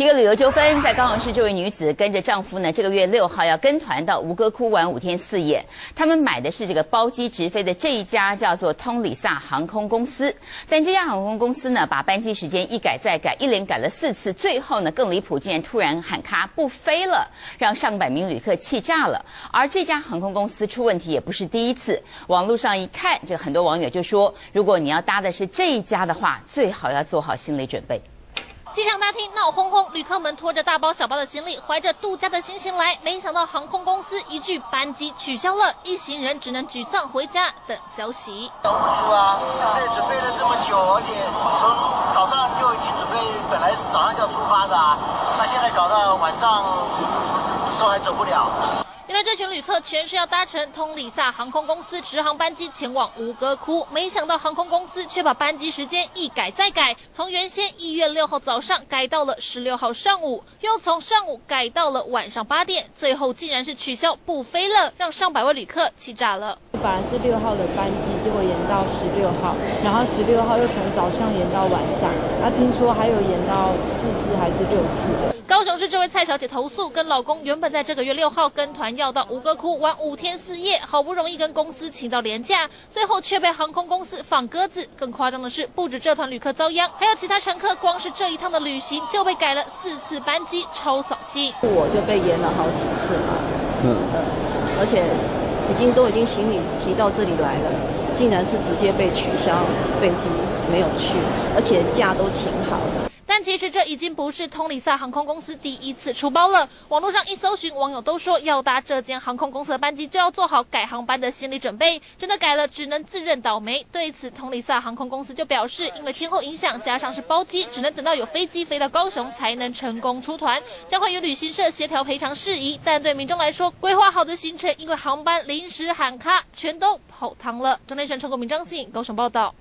一个旅游纠纷，在高雄市，这位女子跟着丈夫呢，这个月六号要跟团到吴哥窟玩五天四夜。他们买的是这个包机直飞的这一家叫做通里萨航空公司，但这家航空公司呢，把班机时间一改再改，一连改了四次，最后呢更离谱，竟然突然喊卡不飞了，让上百名旅客气炸了。而这家航空公司出问题也不是第一次，网络上一看，这很多网友就说，如果你要搭的是这一家的话，最好要做好心理准备。机场大厅闹哄哄，旅客们拖着大包小包的行李，怀着度假的心情来，没想到航空公司一句班机取消了，一行人只能沮丧回家等消息。等不住啊！对，准备了这么久，而且从早上就已经准备，本来是早上就要出发的啊，那现在搞到晚上，说还走不了。原来这群旅客全是要搭乘通里萨航空公司直航班机前往吴哥窟，没想到航空公司却把班机时间一改再改，从原先一月六号早上改到了十六号上午，又从上午改到了晚上八点，最后竟然是取消不飞了，让上百位旅客气炸了。本来是六号的班机，结果延到十六号，然后十六号又从早上延到晚上，那听说还有延到四次还是六次的。高雄市这位蔡小姐投诉，跟老公原本在这个月六号跟团要到吴哥窟玩五天四夜，好不容易跟公司请到廉价，最后却被航空公司放鸽子。更夸张的是，不止这团旅客遭殃，还有其他乘客，光是这一趟的旅行就被改了四次班机，超扫兴。我就被延了好几次嘛，嗯，而且已经都已经行李提到这里来了，竟然是直接被取消飞机，没有去，而且假都请好了。但其实这已经不是通里萨航空公司第一次出包了。网络上一搜寻，网友都说要搭这间航空公司的班机就要做好改航班的心理准备。真的改了，只能自认倒霉。对此，通里萨航空公司就表示，因为天候影响，加上是包机，只能等到有飞机飞到高雄才能成功出团，将会与旅行社协调赔偿事宜。但对民众来说，规划好的行程因为航班临时喊卡，全都泡汤了。中天新闻陈国民张信高雄报道。